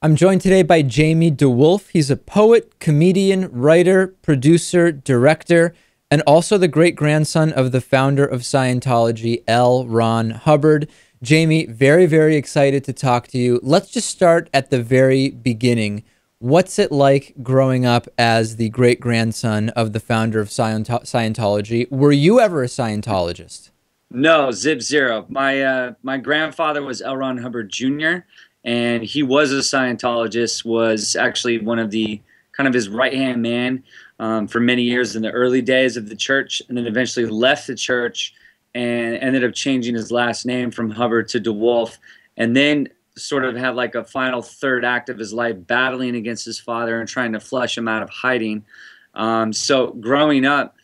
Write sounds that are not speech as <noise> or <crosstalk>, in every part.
I'm joined today by Jamie DeWolf. He's a poet, comedian, writer, producer, director, and also the great grandson of the founder of Scientology, L. Ron Hubbard. Jamie, very, very excited to talk to you. Let's just start at the very beginning. What's it like growing up as the great grandson of the founder of Scientology? Were you ever a Scientologist? No, zip zero. My uh, my grandfather was L. Ron Hubbard Jr and he was a Scientologist. Was actually one of the kind of his right hand man um, for many years in the early days of the church, and then eventually left the church and ended up changing his last name from Hubbard to DeWolf, and then sort of had like a final third act of his life battling against his father and trying to flush him out of hiding. Um, so growing up,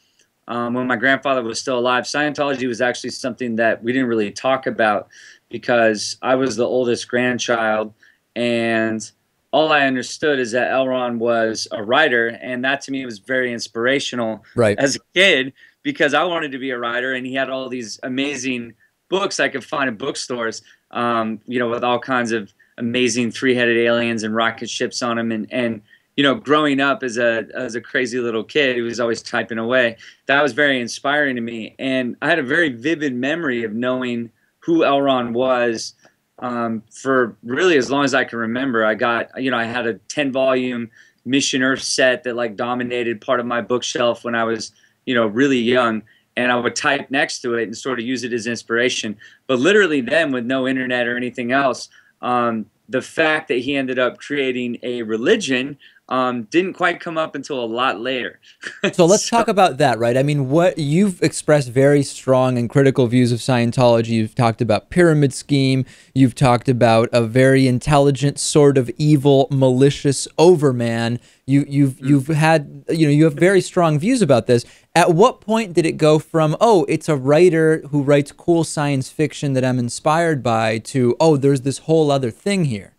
um, when my grandfather was still alive, Scientology was actually something that we didn't really talk about because I was the oldest grandchild, and all I understood is that L. Ron was a writer, and that to me was very inspirational right. as a kid because I wanted to be a writer, and he had all these amazing books I could find in bookstores, um, you know, with all kinds of amazing three-headed aliens and rocket ships on them, and and you know, growing up as a as a crazy little kid who was always typing away, that was very inspiring to me, and I had a very vivid memory of knowing who L. Ron was um, for really as long as I can remember. I got, you know, I had a 10 volume Mission Earth set that like dominated part of my bookshelf when I was, you know, really young. And I would type next to it and sort of use it as inspiration. But literally, then with no internet or anything else, um, the fact that he ended up creating a religion um, didn't quite come up until a lot later. <laughs> so let's so, talk about that, right? I mean, what you've expressed very strong and critical views of Scientology. You've talked about pyramid scheme. You've talked about a very intelligent, sort of evil, malicious overman. You, you've mm. you've had you know you have very strong views about this. At what point did it go from oh it's a writer who writes cool science fiction that I'm inspired by to oh there's this whole other thing here?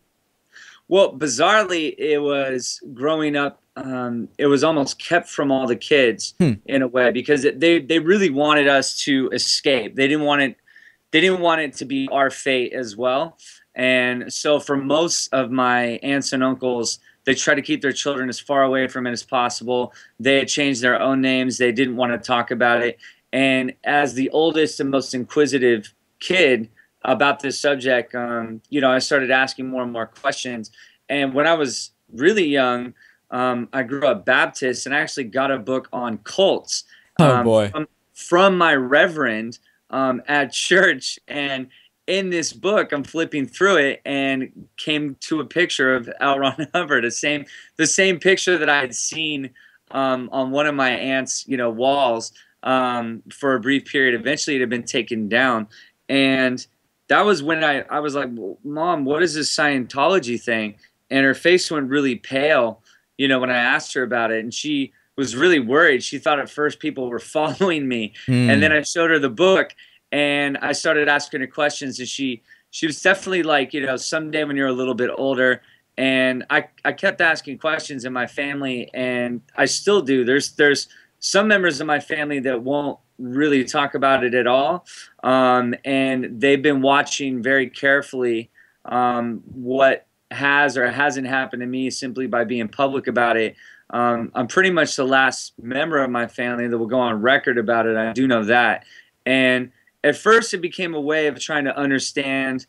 Well, bizarrely, it was growing up. Um, it was almost kept from all the kids hmm. in a way because it, they they really wanted us to escape. They didn't want it. They didn't want it to be our fate as well. And so, for most of my aunts and uncles, they tried to keep their children as far away from it as possible. They had changed their own names. They didn't want to talk about it. And as the oldest and most inquisitive kid, about this subject, um, you know, I started asking more and more questions. And when I was really young, um, I grew up Baptist and I actually got a book on cults. Oh, um, oh boy! From, from my reverend um, at church, and in this book, I'm flipping through it and came to a picture of L. Ron <laughs> Hubbard, the same the same picture that I had seen um, on one of my aunt's, you know, walls um, for a brief period. Eventually, it had been taken down, and that was when I, I was like, Mom, what is this Scientology thing? And her face went really pale, you know, when I asked her about it. And she was really worried. She thought at first people were <laughs> following me. Mm. And then I showed her the book and I started asking her questions. And she, she was definitely like, you know, someday when you're a little bit older. And I, I kept asking questions in my family and I still do. There's, there's some members of my family that won't really talk about it at all. Um, and they've been watching very carefully um, what has or hasn't happened to me simply by being public about it. Um, I'm pretty much the last member of my family that will go on record about it. I do know that. And at first, it became a way of trying to understand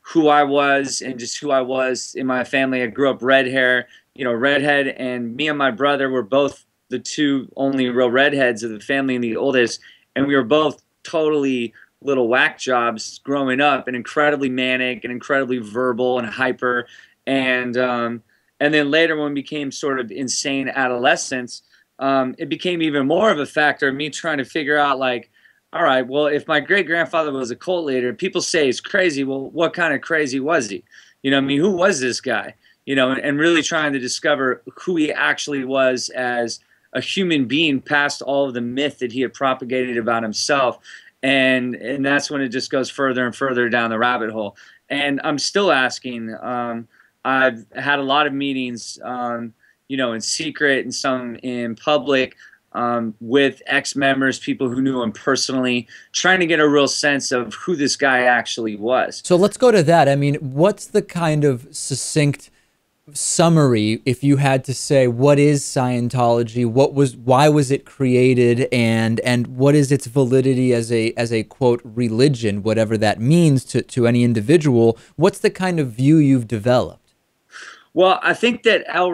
who I was and just who I was in my family. I grew up red hair, you know, redhead, and me and my brother were both the two only real redheads of the family and the oldest, and we were both totally little whack jobs growing up and incredibly manic and incredibly verbal and hyper and um, and then later when we became sort of insane adolescents um, it became even more of a factor of me trying to figure out like all right well if my great grandfather was a cult leader people say he's crazy well what kind of crazy was he? You know i mean who was this guy? You know and, and really trying to discover who he actually was as a human being past all of the myth that he had propagated about himself and and that's when it just goes further and further down the rabbit hole and i'm still asking um, i've had a lot of meetings um, you know in secret and some in public um, with ex-members, people who knew him personally, trying to get a real sense of who this guy actually was. So let's go to that. I mean, what's the kind of succinct summary if you had to say what is Scientology, what was why was it created and and what is its validity as a as a quote religion, whatever that means to, to any individual, what's the kind of view you've developed? Well, I think that L.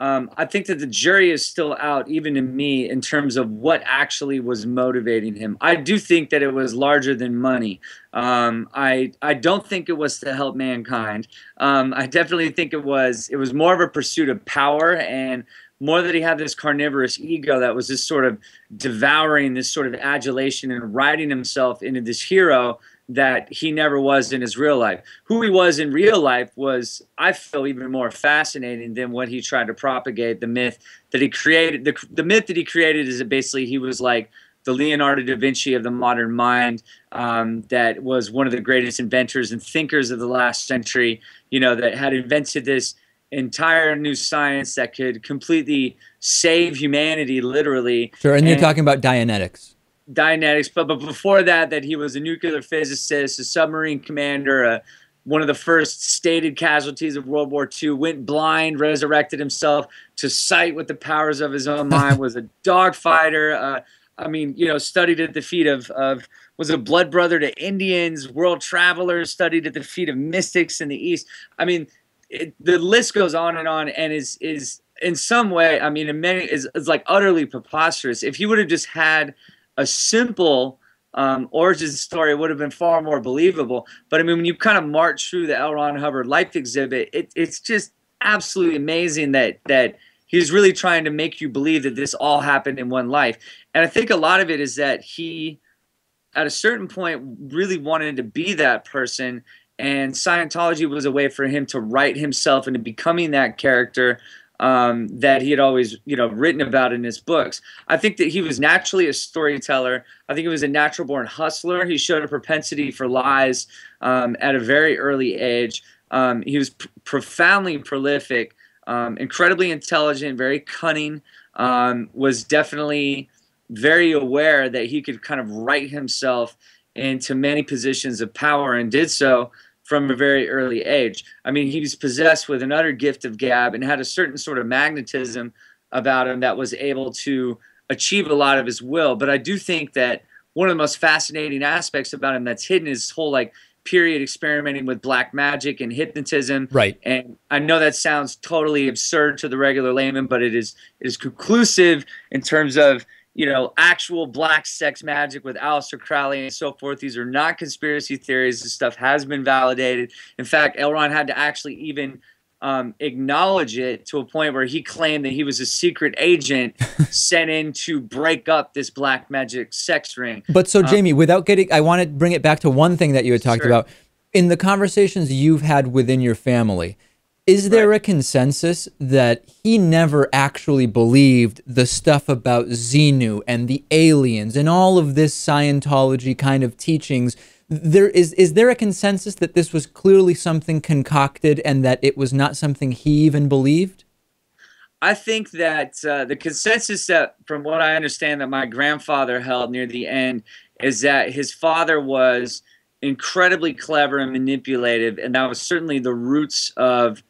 Um, I think that the jury is still out, even to me, in terms of what actually was motivating him. I do think that it was larger than money. Um, I I don't think it was to help mankind. Um, I definitely think it was it was more of a pursuit of power and more that he had this carnivorous ego that was just sort of devouring this sort of adulation and riding himself into this hero that he never was in his real life. Who he was in real life was, I feel, even more fascinating than what he tried to propagate. The myth that he created, the, the myth that he created is that basically he was like the Leonardo da Vinci of the modern mind, um, that was one of the greatest inventors and thinkers of the last century, you know, that had invented this entire new science that could completely save humanity, literally. Sure, and, and you're talking about Dianetics. Dianetics, but, but before that, that he was a nuclear physicist, a submarine commander, a, one of the first stated casualties of World War II, went blind, resurrected himself to sight with the powers of his own mind, <laughs> was a dogfighter. Uh, I mean, you know, studied at the feet of, of was a blood brother to Indians, world traveler, studied at the feet of mystics in the East. I mean, it, the list goes on and on, and is is in some way, I mean, in many is, is like utterly preposterous. If he would have just had a simple um, origin story would have been far more believable. But I mean, when you kind of march through the L. Ron Hubbard life exhibit, it, it's just absolutely amazing that that he's really trying to make you believe that this all happened in one life. And I think a lot of it is that he, at a certain point, really wanted to be that person. And Scientology was a way for him to write himself into becoming that character um, that he had always, you know, written about in his books. I think that he was naturally a storyteller. I think he was a natural born hustler. He showed a propensity for lies um, at a very early age. Um, he was profoundly prolific, um, incredibly intelligent, very cunning. Um, was definitely very aware that he could kind of write himself into many positions of power and did so from a very early age. I mean, he was possessed with an utter gift of gab and had a certain sort of magnetism about him that was able to achieve a lot of his will. But I do think that one of the most fascinating aspects about him that's hidden is his whole like period experimenting with black magic and hypnotism. Right. And I know that sounds totally absurd to the regular layman, but it is it is conclusive in terms of you know, actual black sex magic with Aleister Crowley and so forth. These are not conspiracy theories. This stuff has been validated. In fact, L. Ron had to actually even um, acknowledge it to a point where he claimed that he was a secret agent <laughs> sent in to break up this black magic sex ring. But so, um, Jamie, without getting, I want to bring it back to one thing that you had talked sure. about. In the conversations you've had within your family, is there right. a consensus that he never actually believed the stuff about Xenu and the aliens and all of this Scientology kind of teachings? There is is there a consensus that this was clearly something concocted and that it was not something he even believed? I think that uh, the consensus that, from what I understand, that my grandfather held near the end is that his father was incredibly clever and manipulative, and that was certainly the roots of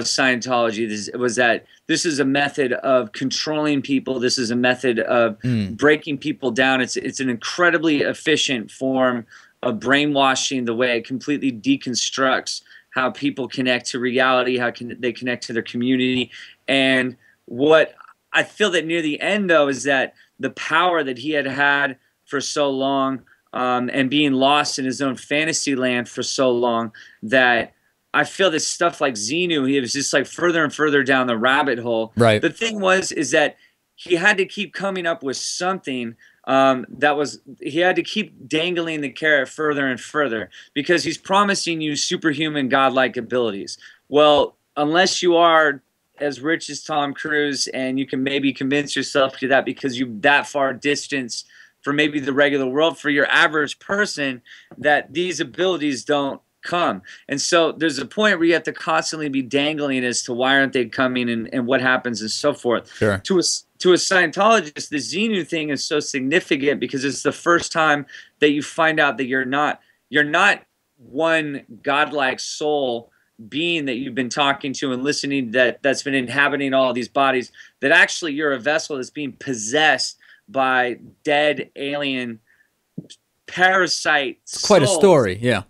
of Scientology this, was that this is a method of controlling people. This is a method of mm. breaking people down. It's it's an incredibly efficient form of brainwashing. The way it completely deconstructs how people connect to reality, how can they connect to their community, and what I feel that near the end though is that the power that he had had for so long um, and being lost in his own fantasy land for so long that I feel this stuff like Xenu, he was just like further and further down the rabbit hole. Right. The thing was, is that he had to keep coming up with something um, that was he had to keep dangling the carrot further and further because he's promising you superhuman godlike abilities. Well, unless you are as rich as Tom Cruise and you can maybe convince yourself to that because you that far distance from maybe the regular world for your average person that these abilities don't come. And so there's a point where you have to constantly be dangling as to why aren't they coming and, and what happens and so forth. Sure. To a, to a Scientologist, the Xenu thing is so significant because it's the first time that you find out that you're not you're not one godlike soul being that you've been talking to and listening that that's been inhabiting all these bodies that actually you're a vessel that's being possessed by dead alien parasite it's quite a story yeah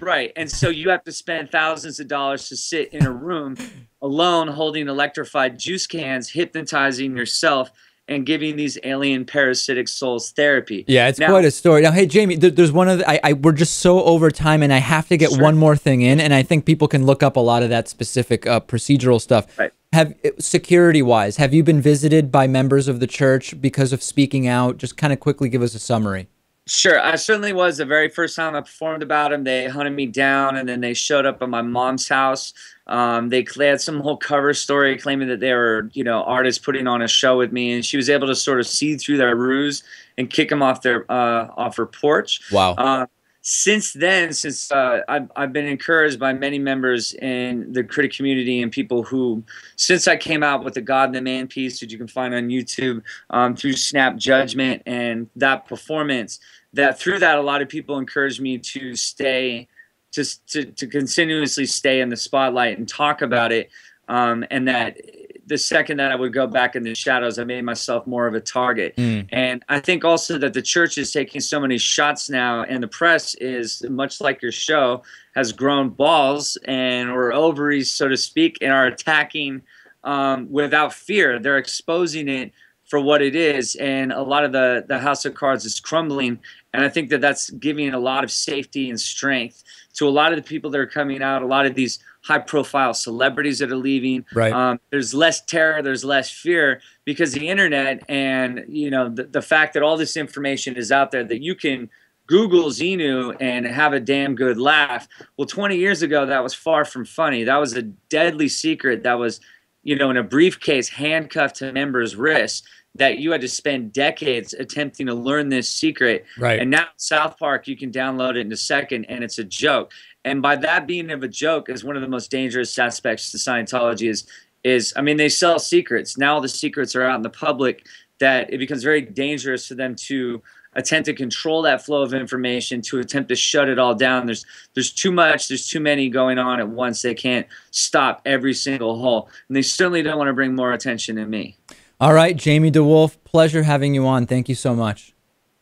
right and so you have to spend thousands of dollars to sit in a room alone holding electrified juice cans hypnotizing yourself and giving these alien parasitic souls therapy. Yeah, it's now, quite a story. Now, hey, Jamie, there, there's one of the, I, I, we're just so over time, and I have to get sure. one more thing in, and I think people can look up a lot of that specific uh, procedural stuff. Right. Have uh, security wise, have you been visited by members of the church because of speaking out? Just kind of quickly give us a summary. Sure, I certainly was. The very first time I performed about them, they hunted me down, and then they showed up at my mom's house. Um, they, they had some whole cover story claiming that they were, you know, artists putting on a show with me, and she was able to sort of see through their ruse and kick them off their uh, off her porch. Wow. Uh, since then, since uh, I've, I've been encouraged by many members in the critic community and people who, since I came out with the God and the Man piece that you can find on YouTube um, through Snap Judgment and that performance, that through that, a lot of people encouraged me to stay, to, to, to continuously stay in the spotlight and talk about it. Um, and that the second that I would go back in the shadows, I made myself more of a target. Mm. And I think also that the church is taking so many shots now, and the press is much like your show has grown balls and or ovaries, so to speak, and are attacking um, without fear. They're exposing it for what it is, and a lot of the the house of cards is crumbling. And I think that that's giving a lot of safety and strength to a lot of the people that are coming out. A lot of these high profile celebrities that are leaving. Right. Um, there's less terror, there's less fear because the internet and you know the, the fact that all this information is out there that you can Google Xenu and have a damn good laugh. Well, 20 years ago, that was far from funny. That was a deadly secret that was, you know, in a briefcase handcuffed to members' wrists that you had to spend decades attempting to learn this secret. Right. And now South Park, you can download it in a second and it's a joke. And by that being of a joke is one of the most dangerous aspects to Scientology is is I mean they sell secrets. Now the secrets are out in the public that it becomes very dangerous for them to attempt to control that flow of information to attempt to shut it all down. There's there's too much there's too many going on at once. They can't stop every single hole. And they certainly don't want to bring more attention to me. All right jamie dewolf pleasure having you on. Thank you so much.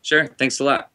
Sure thanks a lot